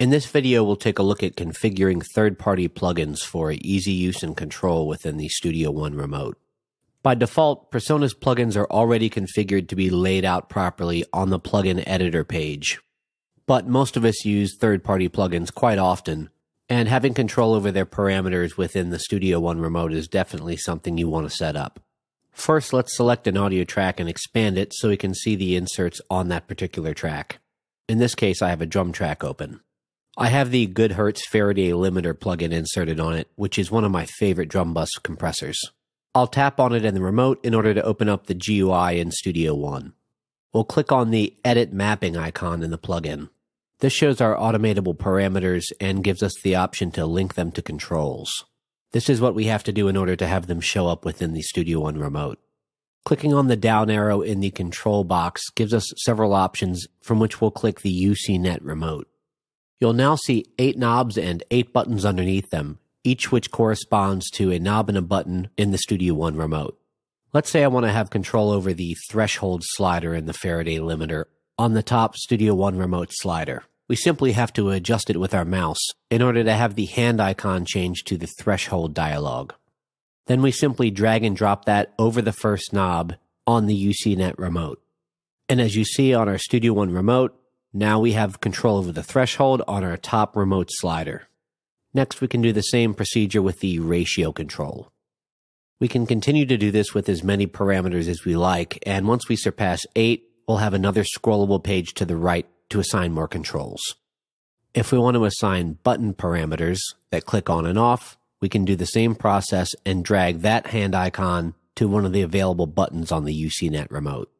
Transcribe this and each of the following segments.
In this video, we'll take a look at configuring third-party plugins for easy use and control within the Studio One remote. By default, Presonus plugins are already configured to be laid out properly on the plugin editor page. But most of us use third-party plugins quite often, and having control over their parameters within the Studio One remote is definitely something you want to set up. First, let's select an audio track and expand it so we can see the inserts on that particular track. In this case, I have a drum track open. I have the Goodhertz Faraday limiter plugin inserted on it, which is one of my favorite drum bus compressors. I'll tap on it in the remote in order to open up the GUI in Studio One. We'll click on the Edit Mapping icon in the plugin. This shows our automatable parameters and gives us the option to link them to controls. This is what we have to do in order to have them show up within the Studio One remote. Clicking on the down arrow in the control box gives us several options from which we'll click the UCNet remote. You'll now see eight knobs and eight buttons underneath them, each which corresponds to a knob and a button in the Studio One remote. Let's say I want to have control over the threshold slider in the Faraday limiter on the top Studio One remote slider we simply have to adjust it with our mouse in order to have the hand icon change to the threshold dialog. Then we simply drag and drop that over the first knob on the UCNet remote. And as you see on our Studio One remote, now we have control over the threshold on our top remote slider. Next, we can do the same procedure with the ratio control. We can continue to do this with as many parameters as we like, and once we surpass 8, we'll have another scrollable page to the right to assign more controls. If we want to assign button parameters that click on and off, we can do the same process and drag that hand icon to one of the available buttons on the UCNet remote.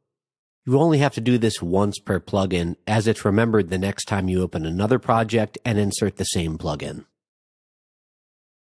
You only have to do this once per plugin as it's remembered the next time you open another project and insert the same plugin.